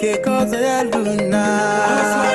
que causa la luna.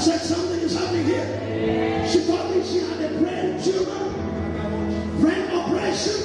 said, something is happening here. She told me she had a brain tumor, brain operation.